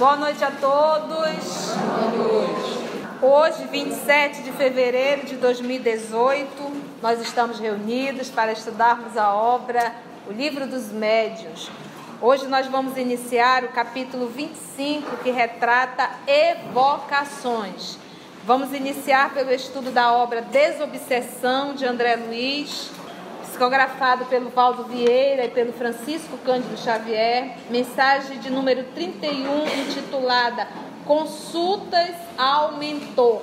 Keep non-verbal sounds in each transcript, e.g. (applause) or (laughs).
Boa noite a todos. Boa noite. Hoje, 27 de fevereiro de 2018, nós estamos reunidos para estudarmos a obra O Livro dos Médiuns. Hoje nós vamos iniciar o capítulo 25, que retrata evocações. Vamos iniciar pelo estudo da obra Desobsessão de André Luiz, psicografado pelo Valdo Vieira e pelo Francisco Cândido Xavier, mensagem de número 31, intitulada Consultas ao Mentor.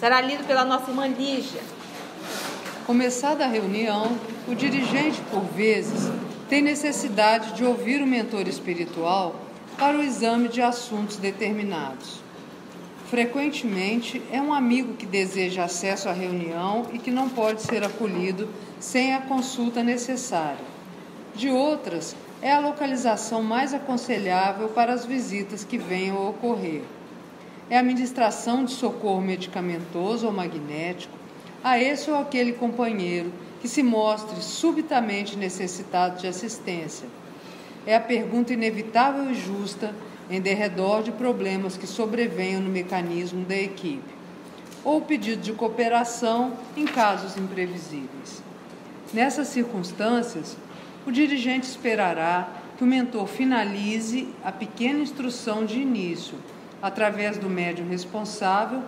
Será lido pela nossa irmã Lígia. Começada a reunião, o dirigente, por vezes, tem necessidade de ouvir o mentor espiritual para o exame de assuntos determinados. Frequentemente, é um amigo que deseja acesso à reunião e que não pode ser acolhido sem a consulta necessária. De outras, é a localização mais aconselhável para as visitas que venham a ocorrer. É a administração de socorro medicamentoso ou magnético a esse ou aquele companheiro que se mostre subitamente necessitado de assistência. É a pergunta inevitável e justa em derredor de problemas que sobrevenham no mecanismo da equipe, ou pedido de cooperação em casos imprevisíveis. Nessas circunstâncias, o dirigente esperará que o mentor finalize a pequena instrução de início, através do médium responsável,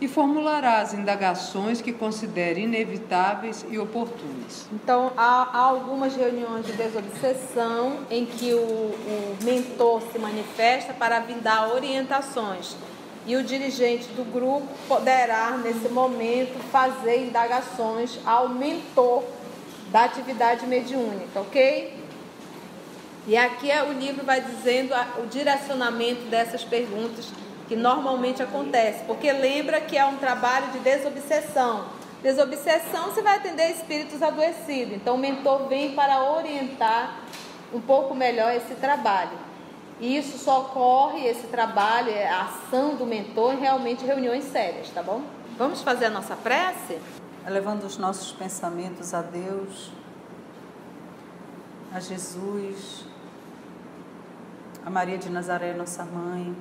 e formulará as indagações que considere inevitáveis e oportunas. Então, há, há algumas reuniões de desobsessão em que o, o mentor se manifesta para dar orientações. E o dirigente do grupo poderá, nesse momento, fazer indagações ao mentor da atividade mediúnica, ok? E aqui é, o livro vai dizendo o direcionamento dessas perguntas que normalmente acontece, porque lembra que é um trabalho de desobsessão. Desobsessão você vai atender espíritos adoecidos. Então o mentor vem para orientar um pouco melhor esse trabalho. E isso só ocorre, esse trabalho, é a ação do mentor em realmente reuniões sérias, tá bom? Vamos fazer a nossa prece? Elevando os nossos pensamentos a Deus, a Jesus, a Maria de Nazaré, nossa mãe,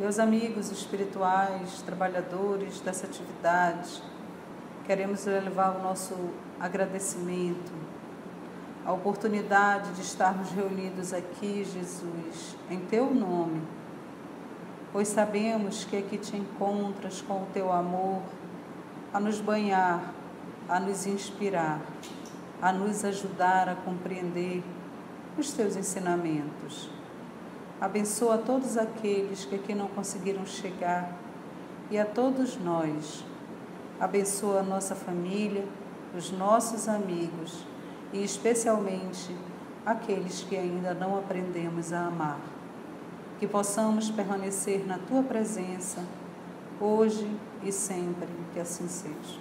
meus amigos espirituais, trabalhadores dessa atividade, queremos elevar o nosso agradecimento, a oportunidade de estarmos reunidos aqui, Jesus, em Teu nome, pois sabemos que aqui te encontras com o Teu amor a nos banhar, a nos inspirar, a nos ajudar a compreender os Teus ensinamentos Abençoa todos aqueles que aqui não conseguiram chegar e a todos nós. Abençoa a nossa família, os nossos amigos e especialmente aqueles que ainda não aprendemos a amar. Que possamos permanecer na tua presença hoje e sempre, que assim seja.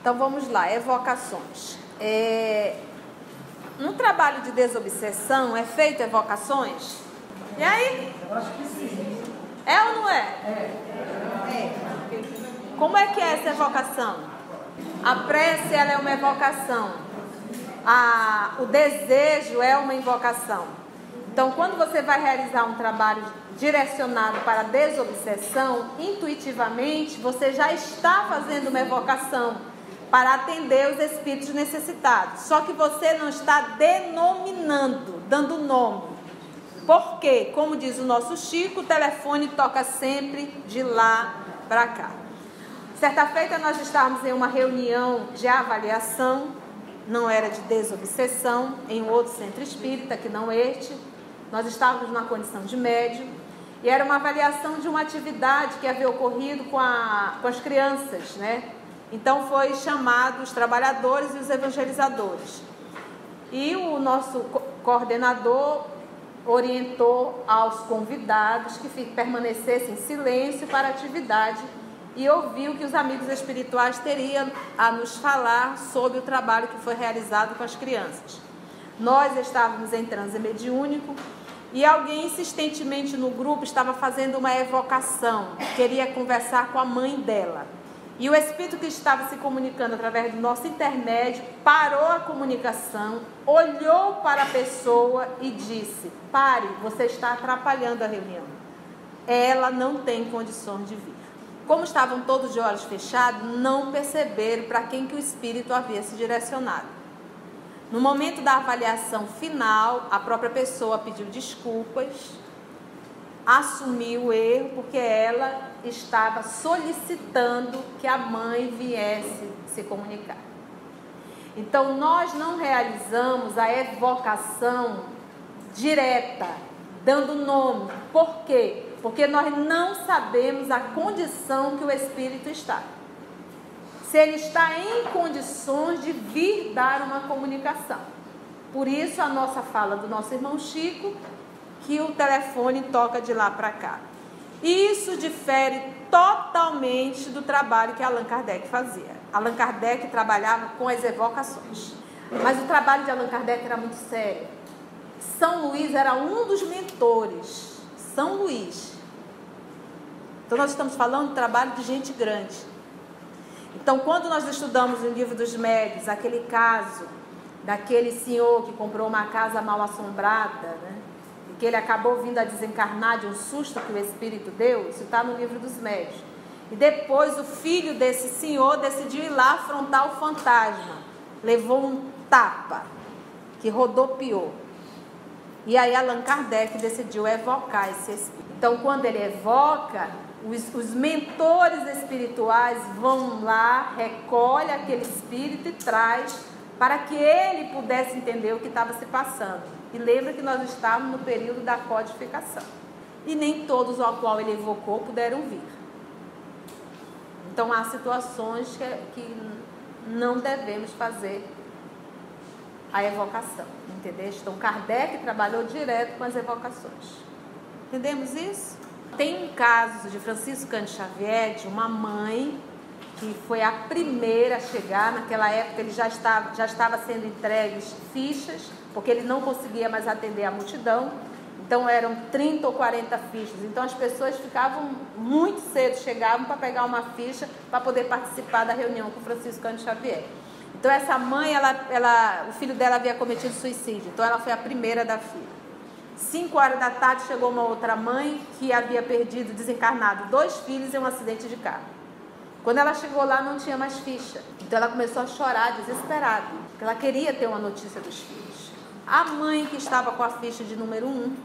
Então vamos lá, evocações. É, no trabalho de desobsessão é feito evocações? E aí? Eu acho que sim. É ou não é? É. Como é que é essa evocação? A prece ela é uma evocação. A, o desejo é uma invocação. Então, quando você vai realizar um trabalho direcionado para a desobsessão, intuitivamente você já está fazendo uma evocação para atender os espíritos necessitados. Só que você não está denominando, dando nome. Porque, como diz o nosso Chico, o telefone toca sempre de lá para cá. Certa feita nós estávamos em uma reunião de avaliação, não era de desobsessão, em outro centro espírita, que não este. Nós estávamos na condição de médio, e era uma avaliação de uma atividade que havia ocorrido com, a, com as crianças, né? Então foi chamado os trabalhadores e os evangelizadores. E o nosso coordenador orientou aos convidados que permanecessem em silêncio para a atividade e ouviu que os amigos espirituais teriam a nos falar sobre o trabalho que foi realizado com as crianças. Nós estávamos em transe mediúnico e alguém insistentemente no grupo estava fazendo uma evocação, queria conversar com a mãe dela. E o espírito que estava se comunicando através do nosso intermédio parou a comunicação, olhou para a pessoa e disse: Pare, você está atrapalhando a reunião. Ela não tem condições de vir. Como estavam todos de olhos fechados, não perceberam para quem que o espírito havia se direcionado. No momento da avaliação final, a própria pessoa pediu desculpas, assumiu o erro, porque ela estava solicitando que a mãe viesse se comunicar. Então, nós não realizamos a evocação direta, dando nome. Por quê? Porque nós não sabemos a condição que o espírito está se ele está em condições de vir dar uma comunicação. Por isso a nossa fala do nosso irmão Chico, que o telefone toca de lá para cá. Isso difere totalmente do trabalho que Allan Kardec fazia. Allan Kardec trabalhava com as evocações. Mas o trabalho de Allan Kardec era muito sério. São Luís era um dos mentores. São Luís. Então nós estamos falando de trabalho de gente grande. Então, quando nós estudamos no livro dos médios aquele caso daquele senhor que comprou uma casa mal assombrada, né? Que ele acabou vindo a desencarnar de um susto que o Espírito deu, isso está no livro dos médios. E depois o filho desse senhor decidiu ir lá afrontar o fantasma. Levou um tapa que rodopiou. E aí Allan Kardec decidiu evocar esse espírito. Então, quando ele evoca, os, os mentores espirituais vão lá, recolhe aquele espírito e traz para que ele pudesse entender o que estava se passando. E lembra que nós estávamos no período da codificação. E nem todos ao qual ele evocou puderam vir. Então há situações que, que não devemos fazer a evocação. Entendeu? Então Kardec trabalhou direto com as evocações. Entendemos isso? Tem um caso de Francisco Cândido Xavier, de uma mãe que foi a primeira a chegar. Naquela época ele já estava, já estava sendo entregues fichas, porque ele não conseguia mais atender a multidão. Então eram 30 ou 40 fichas. Então as pessoas ficavam muito cedo, chegavam para pegar uma ficha para poder participar da reunião com Francisco Cândido Xavier. Então essa mãe, ela, ela, o filho dela havia cometido suicídio. Então ela foi a primeira da fila. Cinco horas da tarde chegou uma outra mãe que havia perdido, desencarnado, dois filhos em um acidente de carro. Quando ela chegou lá, não tinha mais ficha. Então ela começou a chorar, desesperada, porque ela queria ter uma notícia dos filhos. A mãe, que estava com a ficha de número um,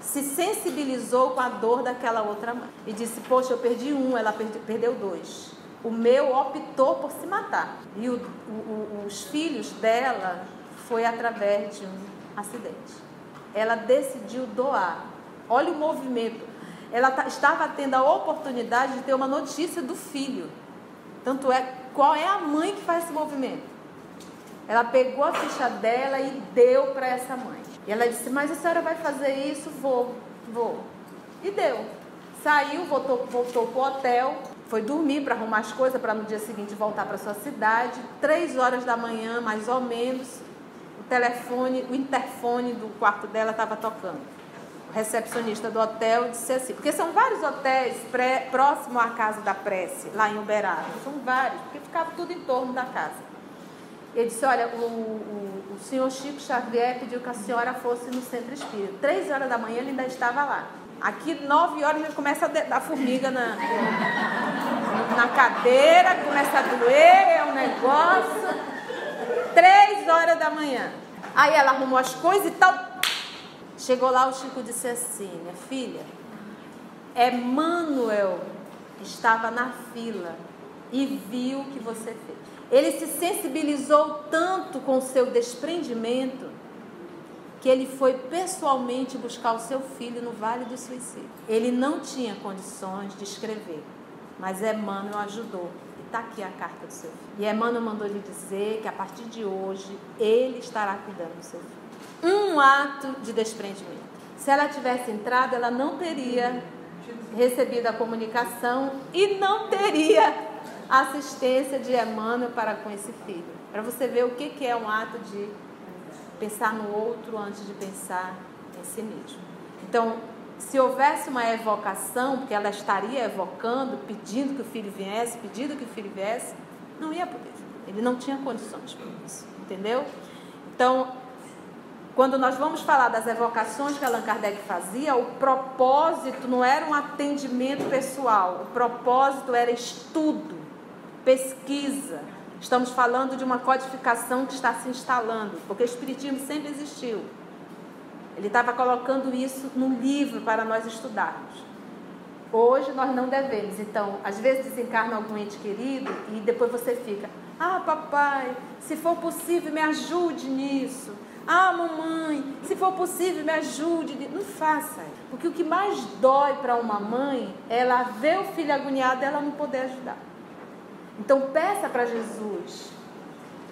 se sensibilizou com a dor daquela outra mãe e disse: Poxa, eu perdi um, ela perdeu dois. O meu optou por se matar. E o, o, os filhos dela foi através de um acidente ela decidiu doar. Olha o movimento. Ela estava tendo a oportunidade de ter uma notícia do filho. Tanto é, qual é a mãe que faz esse movimento? Ela pegou a ficha dela e deu para essa mãe. E ela disse: Mas a senhora vai fazer isso? Vou, vou. E deu. Saiu, voltou, voltou para o hotel, foi dormir para arrumar as coisas para no dia seguinte voltar para sua cidade. Três horas da manhã, mais ou menos, o telefone, o interfone do quarto dela estava tocando. Recepcionista do hotel disse assim, porque são vários hotéis pré, próximo à casa da prece, lá em Uberaba. São vários, porque ficava tudo em torno da casa. Ele disse, olha, o, o, o senhor Chico Xavier pediu que a senhora fosse no centro espírita. Três horas da manhã ele ainda estava lá. Aqui, nove horas, já começa a dar formiga na, na cadeira, começa a doer, é um negócio. Três horas da manhã. Aí ela arrumou as coisas e tal. Chegou lá, o Chico disse assim: Minha filha, Emmanuel estava na fila e viu o que você fez. Ele se sensibilizou tanto com o seu desprendimento que ele foi pessoalmente buscar o seu filho no Vale do Suicídio. Ele não tinha condições de escrever, mas Emmanuel ajudou está aqui a carta do seu filho. E Emmanuel mandou lhe dizer que a partir de hoje ele estará cuidando do seu filho. Um ato de desprendimento. Se ela tivesse entrado, ela não teria recebido a comunicação e não teria assistência de Emmanuel para com esse filho. Para você ver o que é um ato de pensar no outro antes de pensar em si mesmo. Então, se houvesse uma evocação, porque ela estaria evocando, pedindo que o filho viesse, pedindo que o filho viesse, não ia poder. Ele não tinha condições para isso, entendeu? Então, quando nós vamos falar das evocações que Allan Kardec fazia, o propósito não era um atendimento pessoal, o propósito era estudo, pesquisa. Estamos falando de uma codificação que está se instalando, porque o Espiritismo sempre existiu. Ele estava colocando isso no livro para nós estudarmos. Hoje nós não devemos. Então, às vezes desencarna algum ente querido e depois você fica: Ah, papai, se for possível, me ajude nisso. Ah, mamãe, se for possível, me ajude. Não faça. Porque o que mais dói para uma mãe é ela ver o filho agoniado e ela não poder ajudar. Então, peça para Jesus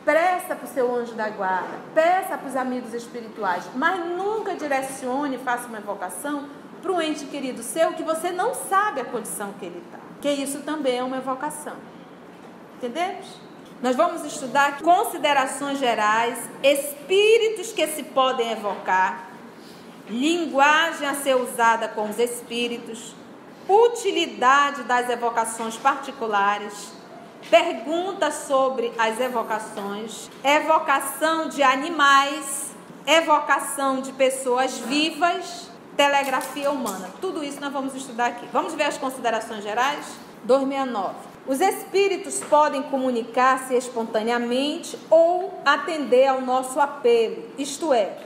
Peça para o seu anjo da guarda, peça para os amigos espirituais, mas nunca direcione, faça uma evocação para um ente querido seu que você não sabe a condição que ele está. Que isso também é uma evocação. Entendemos? Nós vamos estudar considerações gerais, espíritos que se podem evocar, linguagem a ser usada com os espíritos, utilidade das evocações particulares perguntas sobre as evocações, evocação de animais, evocação de pessoas vivas, telegrafia humana. Tudo isso nós vamos estudar aqui. Vamos ver as considerações gerais? 269. Os espíritos podem comunicar-se espontaneamente ou atender ao nosso apelo, isto é,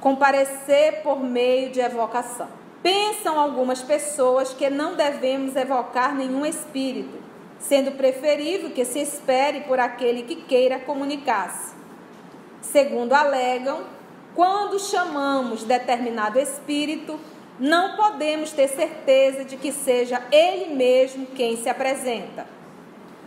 comparecer por meio de evocação. Pensam algumas pessoas que não devemos evocar nenhum espírito, sendo preferível que se espere por aquele que queira comunicar-se. Segundo alegam, quando chamamos determinado espírito, não podemos ter certeza de que seja ele mesmo quem se apresenta.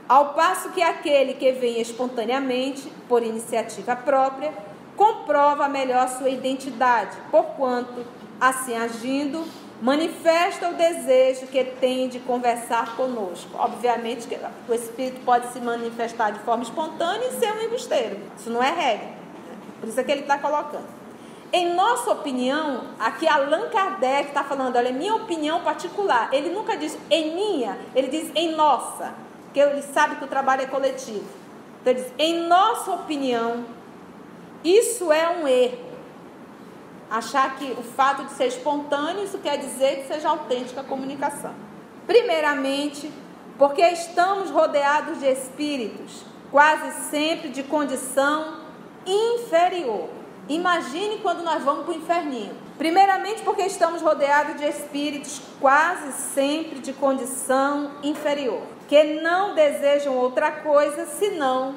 Ao passo que aquele que vem espontaneamente, por iniciativa própria, comprova melhor sua identidade, porquanto, assim agindo, manifesta o desejo que tem de conversar conosco. Obviamente que o espírito pode se manifestar de forma espontânea e ser um embusteiro. Isso não é regra. Por isso é que ele está colocando. Em nossa opinião, aqui Allan Kardec está falando, olha, minha opinião particular. Ele nunca diz em minha, ele diz em nossa, porque ele sabe que o trabalho é coletivo. Então ele diz, em nossa opinião, isso é um erro achar que o fato de ser espontâneo, isso quer dizer que seja autêntica a comunicação. Primeiramente, porque estamos rodeados de espíritos, quase sempre de condição inferior. Imagine quando nós vamos para o inferninho. Primeiramente, porque estamos rodeados de espíritos quase sempre de condição inferior, que não desejam outra coisa senão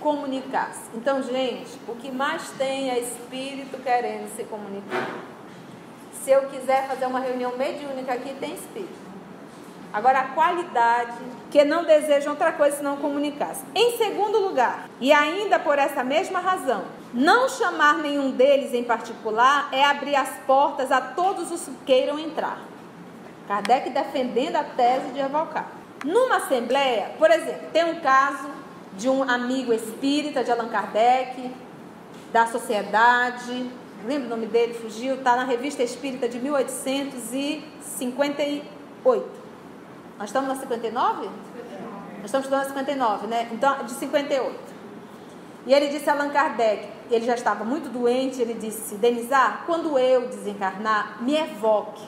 comunicar-se. Então, gente, o que mais tem é espírito querendo se comunicar. Se eu quiser fazer uma reunião mediúnica aqui, tem espírito. Agora, a qualidade, que não desejam outra coisa senão comunicar-se. Em segundo lugar, e ainda por essa mesma razão, não chamar nenhum deles em particular é abrir as portas a todos os que queiram entrar. Kardec defendendo a tese de evocar. Numa assembleia, por exemplo, tem um caso de um amigo espírita de Allan Kardec, da sociedade. Lembra o nome dele? Fugiu. Está na Revista Espírita de 1858. Nós estamos na 59? Nós estamos estudando na 59, né? Então, de 58. E ele disse a Allan Kardec, ele já estava muito doente, ele disse, Denizar, quando eu desencarnar, me evoque.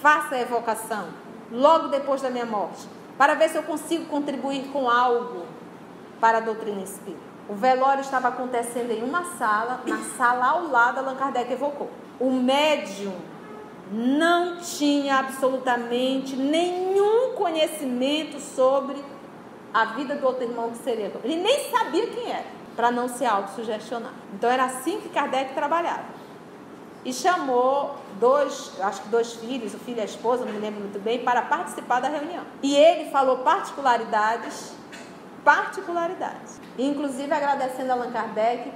Faça a evocação, logo depois da minha morte, para ver se eu consigo contribuir com algo para a doutrina espírita. O velório estava acontecendo em uma sala, na sala ao lado, Allan Kardec evocou. O médium não tinha absolutamente nenhum conhecimento sobre a vida do outro irmão que seria. Ele nem sabia quem era, para não se autossugestionar. Então era assim que Kardec trabalhava. E chamou dois, acho que dois filhos, o filho e a esposa, não me lembro muito bem, para participar da reunião. E ele falou particularidades particularidades. Inclusive agradecendo a Allan Kardec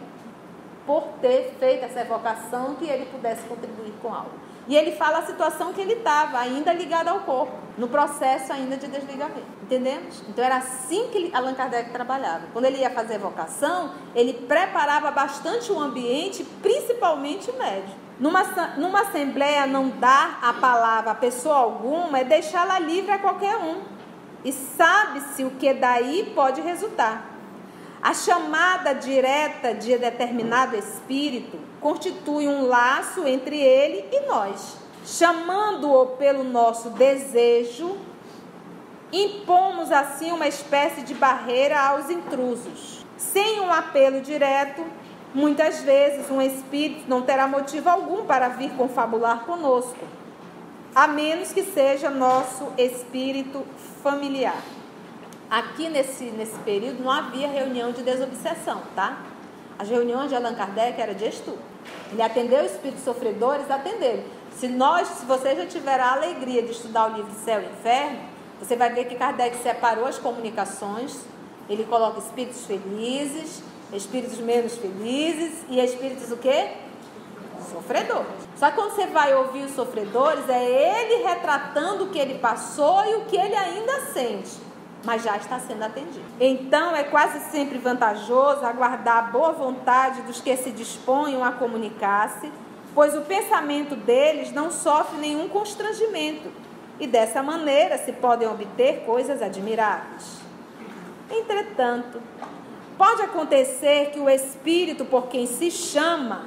por ter feito essa evocação que ele pudesse contribuir com algo. E ele fala a situação que ele estava, ainda ligado ao corpo, no processo ainda de desligamento. Entendemos? Então era assim que Allan Kardec trabalhava. Quando ele ia fazer evocação, ele preparava bastante o ambiente, principalmente o médio. Numa, numa assembleia, não dar a palavra a pessoa alguma é deixá-la livre a qualquer um. E sabe-se o que daí pode resultar. A chamada direta de determinado espírito constitui um laço entre ele e nós. Chamando-o pelo nosso desejo, impomos assim uma espécie de barreira aos intrusos. Sem um apelo direto, Muitas vezes um espírito não terá motivo algum para vir confabular conosco, a menos que seja nosso espírito familiar. Aqui nesse, nesse período não havia reunião de desobsessão, tá? As reuniões de Allan Kardec era de estudo. Ele atendeu espíritos sofredores, atendeu. Se nós, se você já tiver a alegria de estudar o livro Céu e Inferno, você vai ver que Kardec separou as comunicações, ele coloca espíritos felizes, espíritos menos felizes e espíritos o quê? Sofredores. Só que quando você vai ouvir os sofredores, é ele retratando o que ele passou e o que ele ainda sente, mas já está sendo atendido. Então é quase sempre vantajoso aguardar a boa vontade dos que se disponham a comunicar-se, pois o pensamento deles não sofre nenhum constrangimento e dessa maneira se podem obter coisas admiráveis. Entretanto, Pode acontecer que o espírito por quem se chama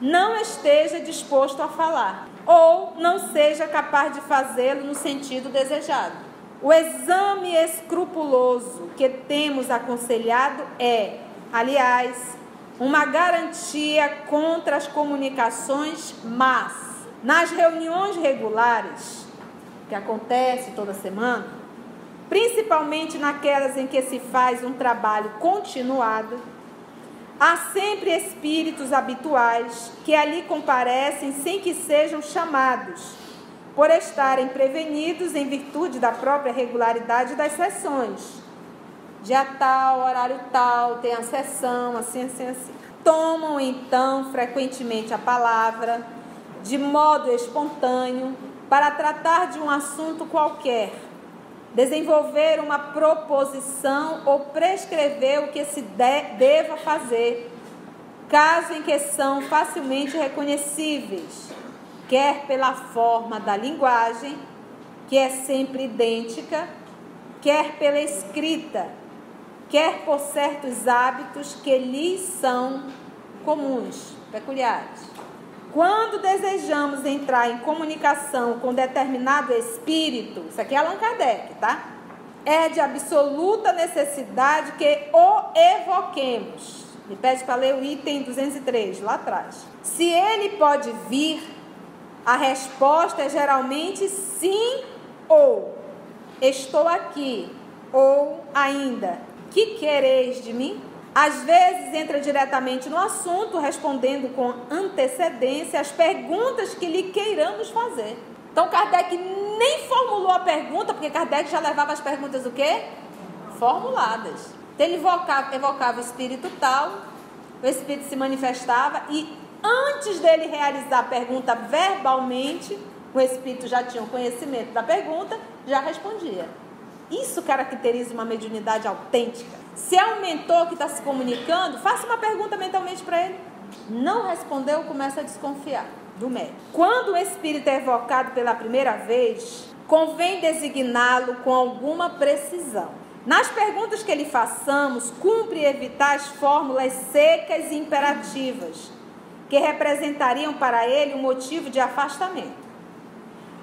não esteja disposto a falar ou não seja capaz de fazê-lo no sentido desejado. O exame escrupuloso que temos aconselhado é, aliás, uma garantia contra as comunicações más. Nas reuniões regulares, que acontece toda semana, principalmente naquelas em que se faz um trabalho continuado, há sempre espíritos habituais que ali comparecem sem que sejam chamados, por estarem prevenidos em virtude da própria regularidade das sessões. Dia tal, horário tal, tem a sessão, assim, assim, assim. Tomam então frequentemente a palavra, de modo espontâneo, para tratar de um assunto qualquer desenvolver uma proposição ou prescrever o que se de, deva fazer, caso em que são facilmente reconhecíveis, quer pela forma da linguagem, que é sempre idêntica, quer pela escrita, quer por certos hábitos que lhes são comuns, peculiares. Quando desejamos entrar em comunicação com determinado espírito, isso aqui é Allan Kardec, tá? É de absoluta necessidade que o evoquemos. Me pede para ler o item 203, lá atrás. Se ele pode vir, a resposta é geralmente sim ou estou aqui, ou ainda, que quereis de mim? Às vezes entra diretamente no assunto, respondendo com antecedência as perguntas que lhe queiramos fazer. Então Kardec nem formulou a pergunta, porque Kardec já levava as perguntas o quê? Formuladas. Então ele evocava, evocava o espírito tal, o espírito se manifestava e antes dele realizar a pergunta verbalmente, o espírito já tinha o conhecimento da pergunta, já respondia. Isso caracteriza uma mediunidade autêntica. Se é um mentor que está se comunicando, faça uma pergunta mentalmente para ele. Não respondeu, começa a desconfiar do médico. Quando o espírito é evocado pela primeira vez, convém designá-lo com alguma precisão. Nas perguntas que lhe façamos, cumpre evitar as fórmulas secas e imperativas, que representariam para ele um motivo de afastamento.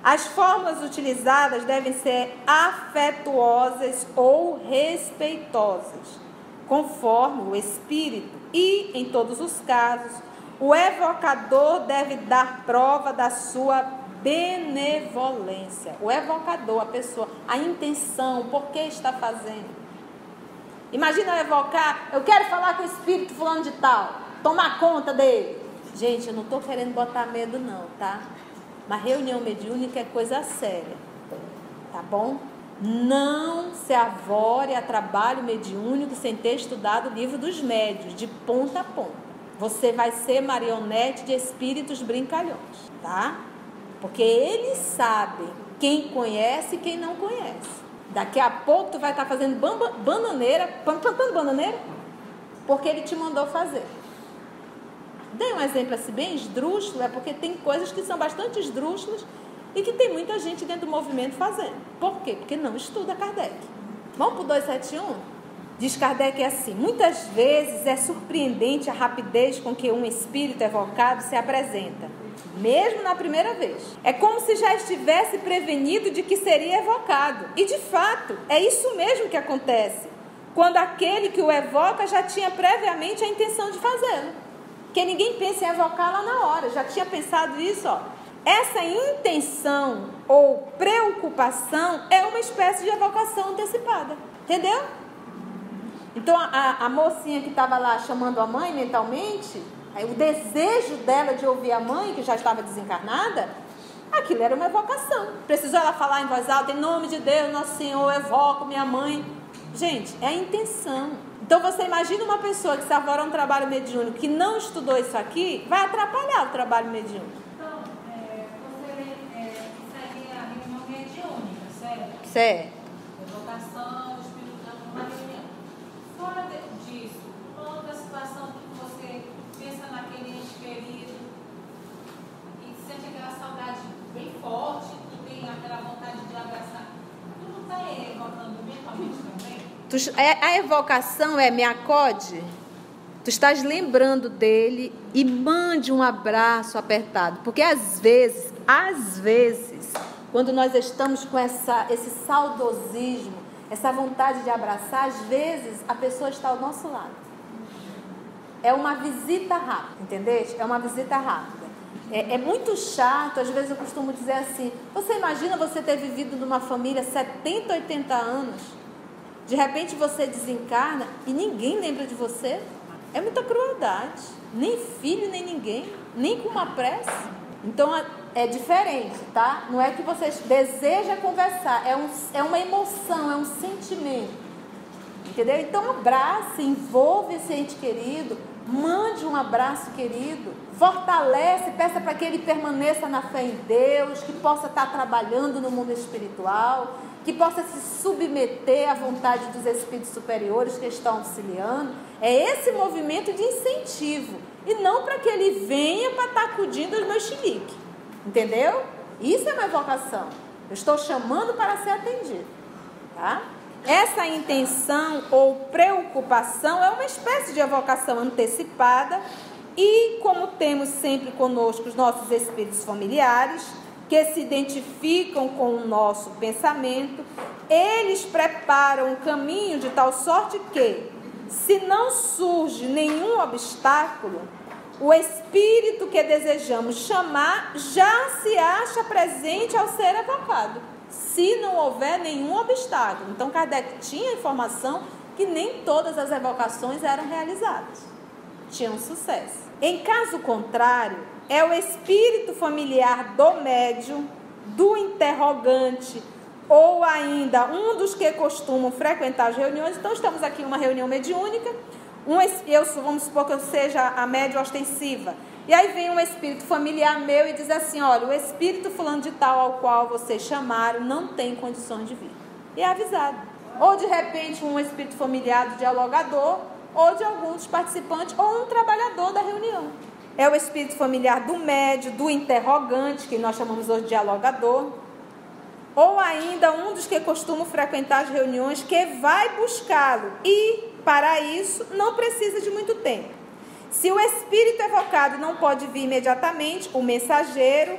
As formas utilizadas devem ser afetuosas ou respeitosas, conforme o espírito, e, em todos os casos, o evocador deve dar prova da sua benevolência. O evocador, a pessoa, a intenção, o porquê está fazendo. Imagina eu evocar, eu quero falar com o espírito fulano de tal, tomar conta dele. Gente, eu não estou querendo botar medo não, tá? Mas reunião mediúnica é coisa séria, tá bom? Não se avore a trabalho mediúnico sem ter estudado o livro dos médios, de ponta a ponta. Você vai ser marionete de espíritos brincalhões, tá? Porque eles sabem quem conhece e quem não conhece. Daqui a pouco tu vai estar fazendo bamba, bananeira, plantando bananeira, porque ele te mandou fazer. Dei um exemplo assim bem esdrúxulo, é porque tem coisas que são bastante esdrúxulas e que tem muita gente dentro do movimento fazendo. Por quê? Porque não estuda Kardec. Vamos para o 271? Diz Kardec assim: muitas vezes é surpreendente a rapidez com que um espírito evocado se apresenta, mesmo na primeira vez. É como se já estivesse prevenido de que seria evocado. E de fato, é isso mesmo que acontece, quando aquele que o evoca já tinha previamente a intenção de fazê-lo. Que ninguém pensa em evocar lá na hora, já tinha pensado isso, ó. Essa intenção ou preocupação é uma espécie de evocação antecipada. Entendeu? Então a, a mocinha que estava lá chamando a mãe mentalmente, aí, o desejo dela de ouvir a mãe, que já estava desencarnada, aquilo era uma evocação. Precisou ela falar em voz alta, em nome de Deus, Nosso Senhor, evoco minha mãe. Gente, é a intenção. Então você imagina uma pessoa que se avora um trabalho mediúnico que não estudou isso aqui, vai atrapalhar o trabalho mediúnico. Então, é, você é, segue a reunião mediúnica, certo? Certo. Evocação, Espírito Santo, uma reunião. Fora de- disso, outra situação que você pensa naquele ente querido e sente aquela saudade bem forte, tu tem aquela vontade de abraçar. Tu não está evocando mentalmente também? Tu- é- a evocação é me acode. Tu estás lembrando dele e mande um abraço apertado. Porque às vezes, às vezes, quando nós estamos com essa, esse saudosismo, essa vontade de abraçar, às vezes a pessoa está ao nosso lado. É uma visita rápida, entendeu? É uma visita rápida. É, é muito chato, às vezes eu costumo dizer assim: você imagina você ter vivido numa família 70, 80 anos, de repente você desencarna e ninguém lembra de você? É muita crueldade. Nem filho, nem ninguém, nem com uma prece. Então é- é diferente, tá? Não é que você deseja conversar, é, um, é uma emoção, é um sentimento. Entendeu? Então abrace, envolva esse ente querido, mande um abraço querido, fortalece, peça para que ele permaneça na fé em Deus, que possa estar trabalhando no mundo espiritual, que possa se submeter à vontade dos espíritos superiores que estão auxiliando. É esse movimento de incentivo e não para que ele venha para estar acudindo aos meus chiliques. Entendeu? Isso é uma vocação. Eu estou chamando para ser atendido. Tá? Essa intenção ou preocupação é uma espécie de evocação antecipada e, como temos sempre conosco os nossos espíritos familiares, que se identificam com o nosso pensamento, eles preparam o caminho de tal sorte que, se não surge nenhum obstáculo, o espírito que desejamos chamar já se acha presente ao ser evocado, se não houver nenhum obstáculo. Então, Kardec tinha informação que nem todas as evocações eram realizadas, tinham sucesso. Em caso contrário, é o espírito familiar do médium, do interrogante, ou ainda um dos que costumam frequentar as reuniões. Então, estamos aqui em uma reunião mediúnica. Um, eu, vamos supor que eu seja a média ostensiva. E aí vem um espírito familiar meu e diz assim: olha, o espírito fulano de tal ao qual vocês chamaram não tem condições de vir. E é avisado. Ou de repente um espírito familiar do dialogador, ou de algum dos participantes, ou um trabalhador da reunião. É o espírito familiar do médio, do interrogante, que nós chamamos hoje de dialogador, ou ainda um dos que costumam frequentar as reuniões que vai buscá-lo e, para isso, não precisa de muito tempo. Se o espírito evocado não pode vir imediatamente, o mensageiro,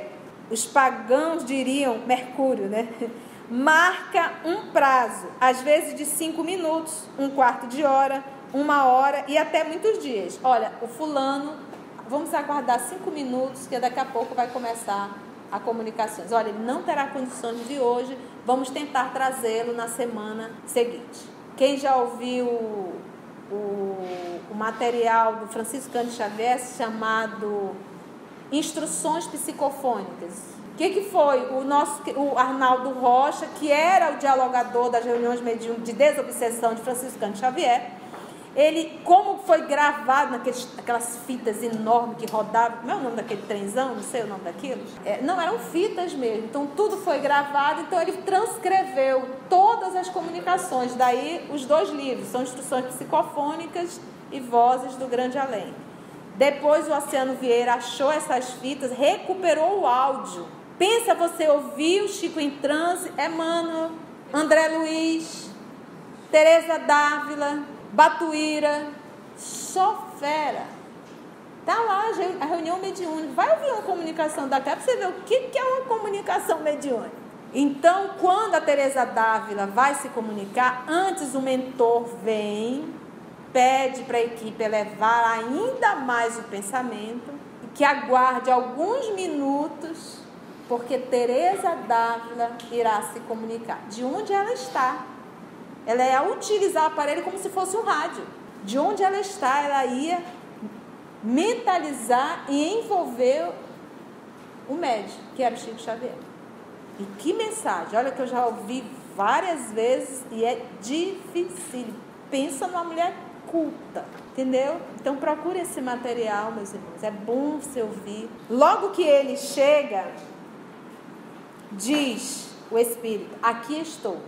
os pagãos diriam, Mercúrio, né? (laughs) Marca um prazo, às vezes de cinco minutos, um quarto de hora, uma hora e até muitos dias. Olha, o fulano, vamos aguardar cinco minutos, que daqui a pouco vai começar a comunicações. Olha, ele não terá condições de hoje, vamos tentar trazê-lo na semana seguinte. Quem já ouviu o, o, material do Francisco Cândido Xavier chamado Instruções Psicofônicas? O que, que foi? O nosso o Arnaldo Rocha, que era o dialogador das reuniões de desobsessão de Francisco Cândido Xavier, ele, como foi gravado naqueles, naquelas fitas enormes que rodavam, como é o nome daquele trenzão? Não sei o nome daquilo. É, não, eram fitas mesmo. Então tudo foi gravado, então ele transcreveu todas as comunicações. Daí os dois livros, são instruções psicofônicas e vozes do grande além. Depois o Oceano Vieira achou essas fitas, recuperou o áudio. Pensa você ouvir o Chico em transe, Emmanuel, André Luiz, Teresa Dávila, Batuíra, só fera. Tá lá a reunião mediúnica. Vai ouvir uma comunicação da para você ver o que, que é uma comunicação mediúnica. Então, quando a Teresa Dávila vai se comunicar, antes o mentor vem, pede para a equipe elevar ainda mais o pensamento, que aguarde alguns minutos, porque Teresa Dávila irá se comunicar. De onde ela está? Ela ia utilizar o aparelho como se fosse um rádio. De onde ela está, ela ia mentalizar e envolver o médico, que era o Chico Xavier. E que mensagem! Olha que eu já ouvi várias vezes e é difícil. Pensa numa mulher culta, entendeu? Então procure esse material, meus irmãos. É bom você ouvir. Logo que ele chega, diz o Espírito: Aqui estou.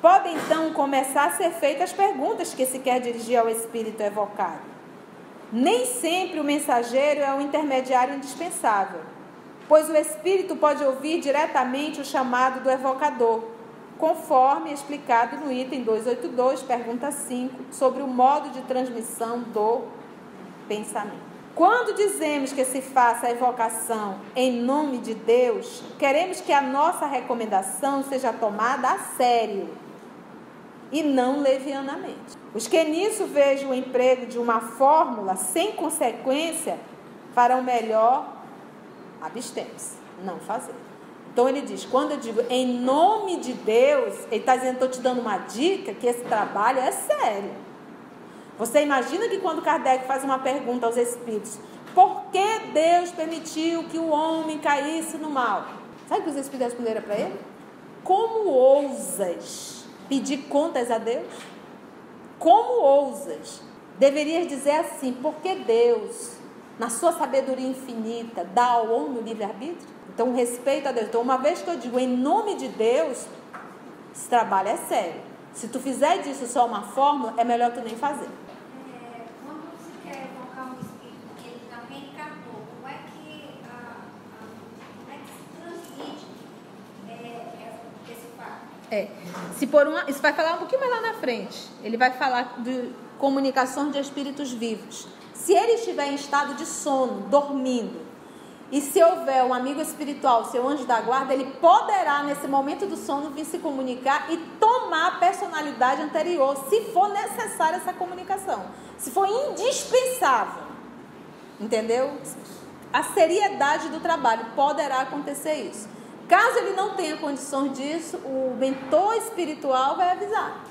Podem então começar a ser feitas as perguntas que se quer dirigir ao Espírito evocado. Nem sempre o mensageiro é o intermediário indispensável, pois o Espírito pode ouvir diretamente o chamado do evocador conforme explicado no item 282, pergunta 5, sobre o modo de transmissão do pensamento. Quando dizemos que se faça a evocação em nome de Deus, queremos que a nossa recomendação seja tomada a sério e não levianamente. Os que nisso vejam o emprego de uma fórmula sem consequência farão melhor abster-se, não fazer. Então ele diz: quando eu digo em nome de Deus, ele está dizendo, estou te dando uma dica que esse trabalho é sério. Você imagina que quando Kardec faz uma pergunta aos espíritos, por que Deus permitiu que o homem caísse no mal? Sabe o que os espíritos responderam para ele? Como ousas pedir contas a Deus? Como ousas? Deverias dizer assim, porque Deus, na sua sabedoria infinita, dá ao homem o livre-arbítrio? Então, respeito a Deus. Então, uma vez que eu digo em nome de Deus, esse trabalho é sério. Se tu fizer disso só uma fórmula, é melhor tu nem fazer. Quando você quer evocar espírito que ele também encarnou, como que, a, a, como que se transmite esse fato? É, se por uma, isso vai falar um pouquinho mais lá na frente. Ele vai falar de comunicação de espíritos vivos. Se ele estiver em estado de sono, dormindo, e se houver um amigo espiritual, seu anjo da guarda, ele poderá, nesse momento do sono, vir se comunicar e tomar a personalidade anterior, se for necessária essa comunicação. Se for indispensável. Entendeu? A seriedade do trabalho poderá acontecer isso. Caso ele não tenha condições disso, o mentor espiritual vai avisar.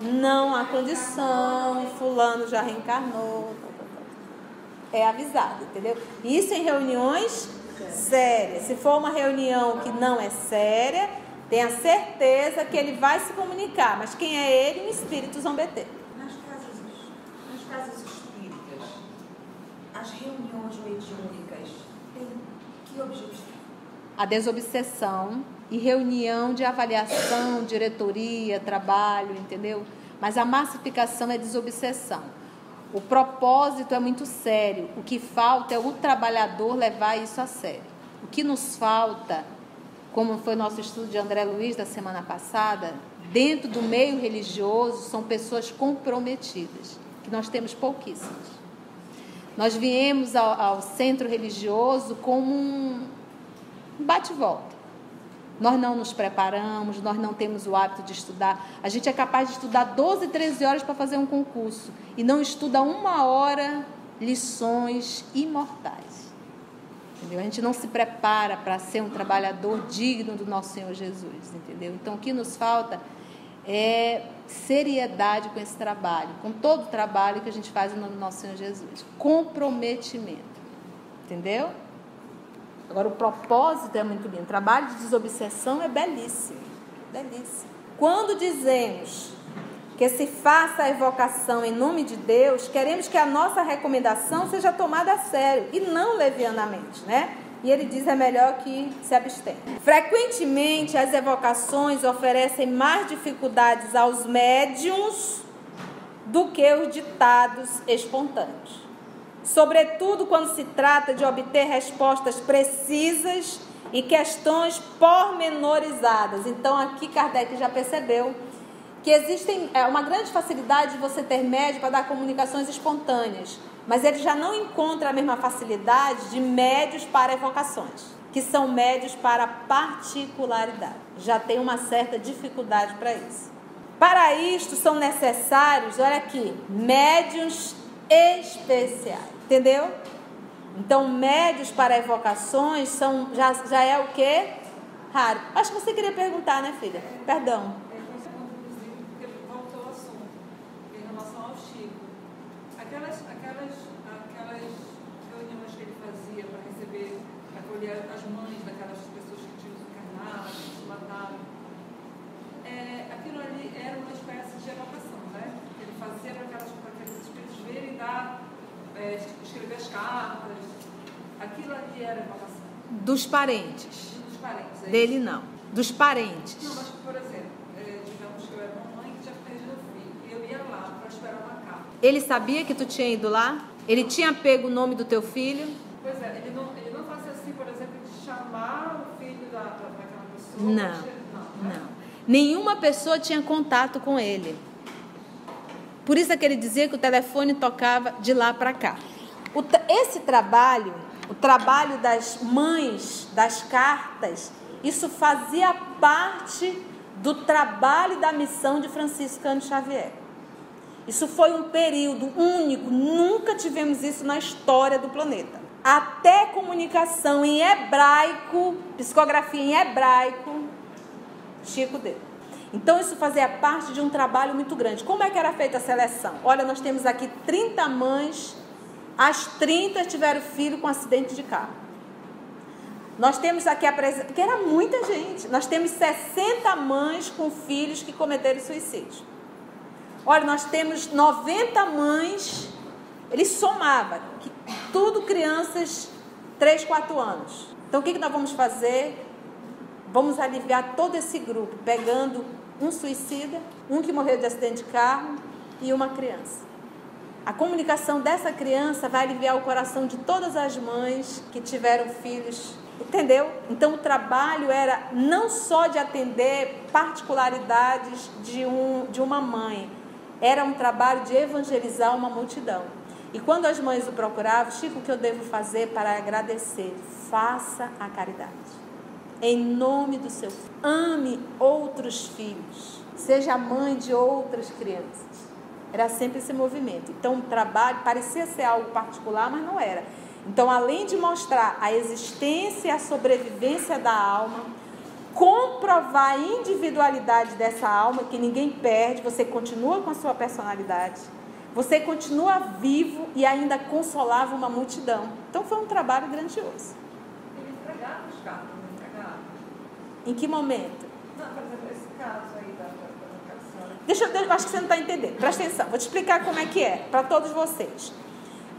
Não há condição, fulano já reencarnou é avisado, entendeu? Isso em reuniões sérias. Se for uma reunião que não é séria, tenha certeza que ele vai se comunicar. Mas quem é ele? Um espírito zombeteiro. Nas casas, nas casas espíritas, as reuniões mediúnicas têm que objetivo? A desobsessão e reunião de avaliação, diretoria, trabalho, entendeu? Mas a massificação é desobsessão. O propósito é muito sério. O que falta é o trabalhador levar isso a sério. O que nos falta, como foi nosso estudo de André Luiz da semana passada, dentro do meio religioso são pessoas comprometidas, que nós temos pouquíssimas. Nós viemos ao, ao centro religioso como um bate-volta. Nós não nos preparamos, nós não temos o hábito de estudar. A gente é capaz de estudar 12, 13 horas para fazer um concurso e não estuda uma hora lições imortais. Entendeu? A gente não se prepara para ser um trabalhador digno do nosso Senhor Jesus, entendeu? Então o que nos falta é seriedade com esse trabalho, com todo o trabalho que a gente faz no nome do nosso Senhor Jesus. Comprometimento. Entendeu? Agora, o propósito é muito lindo. O trabalho de desobsessão é belíssimo. Belíssimo. Quando dizemos que se faça a evocação em nome de Deus, queremos que a nossa recomendação seja tomada a sério e não levianamente, né? E ele diz é melhor que se abstenha. Frequentemente as evocações oferecem mais dificuldades aos médiums do que os ditados espontâneos. Sobretudo quando se trata de obter respostas precisas e questões pormenorizadas. Então, aqui Kardec já percebeu que existe é, uma grande facilidade de você ter médio para dar comunicações espontâneas, mas ele já não encontra a mesma facilidade de médios para evocações, que são médios para particularidade. Já tem uma certa dificuldade para isso. Para isto são necessários, olha aqui, médios especiais, entendeu? Então, médios para evocações são já, já é o que? Raro. Acho que você queria perguntar, né, filha? Perdão. aquelas, aquelas, aquelas reuniões que ele fazia para receber, para acolher as mães daquelas pessoas que tinham desencarnado, que se mataram, é, aquilo ali era uma espécie de evocação, né? Ele fazia para, aquelas, para aqueles espíritos verem dar, é, escrever as cartas. Aquilo ali era evocação. Dos parentes. Dos parentes. É Dele não. Dos parentes. Não, mas por exemplo, é, digamos que eu era uma mãe que tinha perdido o filho. E eu ia lá para esperar uma carta. Ele sabia que tu tinha ido lá? Ele tinha pego o nome do teu filho? Pois é, ele não, ele não fazia assim, por exemplo, de chamar o filho da, da, daquela pessoa. Não, não, né? não. Nenhuma pessoa tinha contato com ele. Por isso é que ele dizia que o telefone tocava de lá para cá. Esse trabalho, o trabalho das mães, das cartas, isso fazia parte do trabalho da missão de Francisco Xavier. Isso foi um período único, nunca tivemos isso na história do planeta. Até comunicação em hebraico, psicografia em hebraico, Chico deu. Então isso fazia parte de um trabalho muito grande. Como é que era feita a seleção? Olha, nós temos aqui 30 mães, as 30 tiveram filho com acidente de carro. Nós temos aqui a presença, porque era muita gente. Nós temos 60 mães com filhos que cometeram suicídio. Olha, nós temos 90 mães, ele somava, que, tudo crianças 3, 4 anos. Então o que, que nós vamos fazer? Vamos aliviar todo esse grupo, pegando um suicida, um que morreu de acidente de carro e uma criança. A comunicação dessa criança vai aliviar o coração de todas as mães que tiveram filhos, entendeu? Então o trabalho era não só de atender particularidades de, um, de uma mãe, era um trabalho de evangelizar uma multidão. E quando as mães o procuravam, Chico, o que eu devo fazer para agradecer? Faça a caridade. Em nome do seu filho. Ame outros filhos. Seja mãe de outras crianças. Era sempre esse movimento. Então, o trabalho parecia ser algo particular, mas não era. Então, além de mostrar a existência e a sobrevivência da alma, comprovar a individualidade dessa alma, que ninguém perde, você continua com a sua personalidade, você continua vivo e ainda consolava uma multidão. Então, foi um trabalho grandioso. Ele entregava os carros, não entregava. Em que momento? Não, por exemplo, esse caso aí da, da, da senhora. Deixa eu, acho que você não está entendendo. Presta atenção, vou te explicar como é que é, para todos vocês.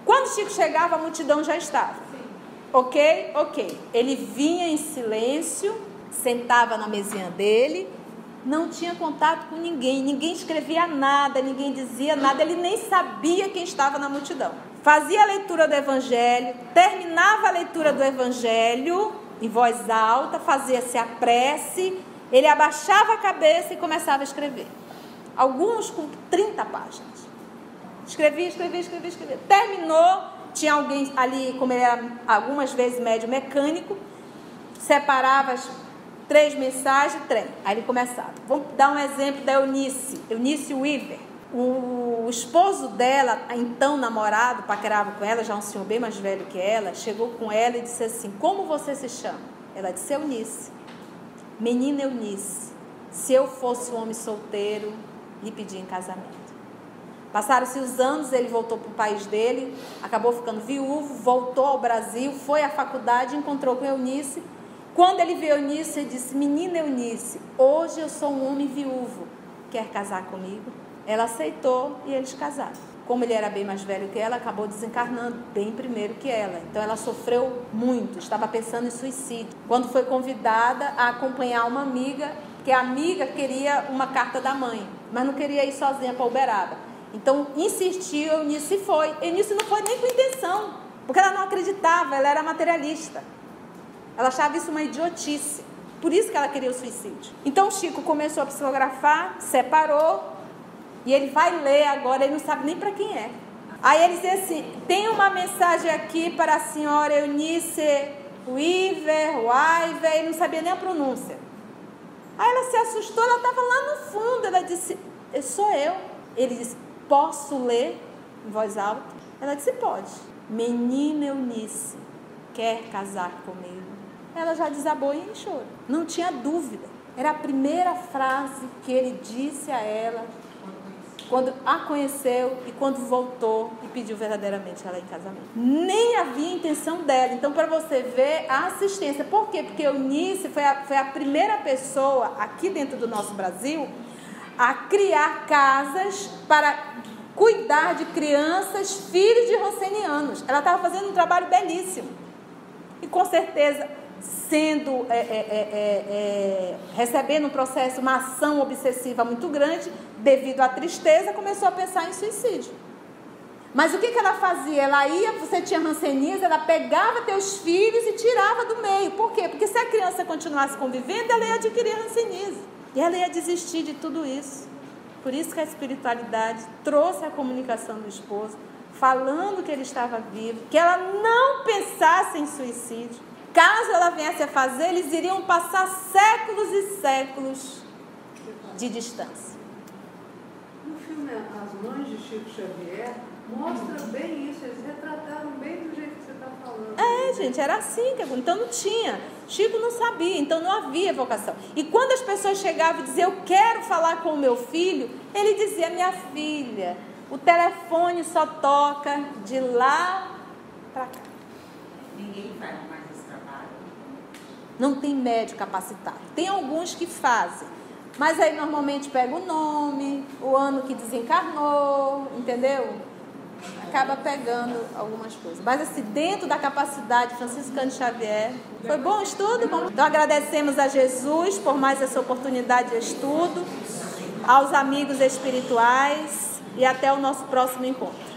Quando Chico chegava, a multidão já estava. Ok? Ok. Ele vinha em silêncio, sentava na mesinha dele, não tinha contato com ninguém, ninguém escrevia nada, ninguém dizia nada, ele nem sabia quem estava na multidão. Fazia a leitura do Evangelho, terminava a leitura do Evangelho em voz alta, fazia-se a prece, ele abaixava a cabeça e começava a escrever. Alguns com 30 páginas. Escrevia, escrevia, escrevia, escrevia. Terminou, tinha alguém ali, como ele era algumas vezes médio mecânico, separava as três mensagens, trem. Aí ele começava. Vamos dar um exemplo da Eunice, Eunice Weaver. O esposo dela, então namorado, paquerava com ela, já um senhor bem mais velho que ela, chegou com ela e disse assim: Como você se chama? Ela disse: Eunice. Menina Eunice, se eu fosse um homem solteiro, lhe pedia em casamento. Passaram-se os anos, ele voltou para o país dele, acabou ficando viúvo, voltou ao Brasil, foi à faculdade, encontrou com Eunice. Quando ele viu Eunice, ele disse: Menina Eunice, hoje eu sou um homem viúvo, quer casar comigo? Ela aceitou e eles casaram. Como ele era bem mais velho que ela, acabou desencarnando bem primeiro que ela. Então ela sofreu muito, estava pensando em suicídio. Quando foi convidada a acompanhar uma amiga, que a amiga queria uma carta da mãe, mas não queria ir sozinha para Uberaba. Então insistiu, Eunice foi. Eunice não foi nem com intenção, porque ela não acreditava, ela era materialista. Ela achava isso uma idiotice. Por isso que ela queria o suicídio. Então Chico começou a psicografar, separou, e ele vai ler agora, ele não sabe nem para quem é. Aí ele diz assim: tem uma mensagem aqui para a senhora Eunice Weaver, Weaver, ele não sabia nem a pronúncia. Aí ela se assustou, ela estava lá no fundo. Ela disse: Sou eu. Ele disse: Posso ler em voz alta? Ela disse: Pode. Menina Eunice, quer casar comigo? Ela já desabou em choro. Não tinha dúvida. Era a primeira frase que ele disse a ela quando a conheceu e quando voltou e pediu verdadeiramente ela em casamento. Nem havia intenção dela. Então, para você ver a assistência. Por quê? Porque Eunice foi a, foi a primeira pessoa aqui dentro do nosso Brasil a criar casas para cuidar de crianças, filhos de rossenianos. Ela estava fazendo um trabalho belíssimo. E com certeza sendo é é, é, é, é, recebendo um processo, uma ação obsessiva muito grande, devido à tristeza, começou a pensar em suicídio. Mas o que, que ela fazia? Ela ia, você tinha rancenismo, ela pegava teus filhos e tirava do meio. Por quê? Porque se a criança continuasse convivendo, ela ia adquirir rancenismo. E ela ia desistir de tudo isso. Por isso que a espiritualidade trouxe a comunicação do esposo, falando que ele estava vivo, que ela não pensasse em suicídio. Caso ela viesse a fazer, eles iriam passar séculos e séculos de distância. Mães de Chico Xavier, mostra bem isso, eles retrataram bem do jeito que você está falando. É, gente, era assim. Que... Então não tinha. Chico não sabia, então não havia vocação. E quando as pessoas chegavam e diziam, eu quero falar com o meu filho, ele dizia, minha filha, o telefone só toca de lá para cá. Ninguém faz mais não tem médico capacitado. Tem alguns que fazem, mas aí normalmente pega o nome, o ano que desencarnou, entendeu? Acaba pegando algumas coisas. Mas assim, dentro da capacidade franciscana Xavier, foi bom estudo? Bom. Então agradecemos a Jesus por mais essa oportunidade de estudo, aos amigos espirituais e até o nosso próximo encontro.